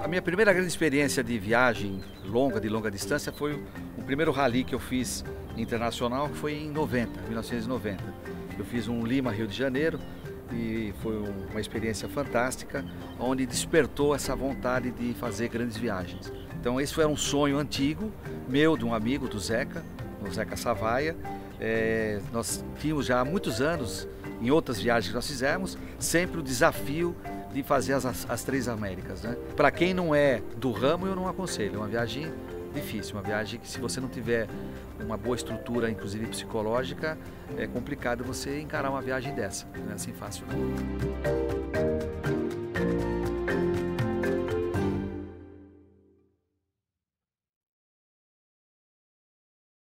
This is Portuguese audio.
A minha primeira grande experiência de viagem longa, de longa distância, foi o primeiro rally que eu fiz internacional, que foi em 90, 1990. Eu fiz um Lima, Rio de Janeiro, e foi uma experiência fantástica, onde despertou essa vontade de fazer grandes viagens. Então esse foi um sonho antigo, meu, de um amigo, do Zeca, o Zeca Savaia. É, nós tínhamos já há muitos anos, em outras viagens que nós fizemos, sempre o desafio de fazer as, as três Américas. Né? Para quem não é do ramo, eu não aconselho. É uma viagem difícil, uma viagem que se você não tiver uma boa estrutura, inclusive psicológica, é complicado você encarar uma viagem dessa. Não é assim fácil não.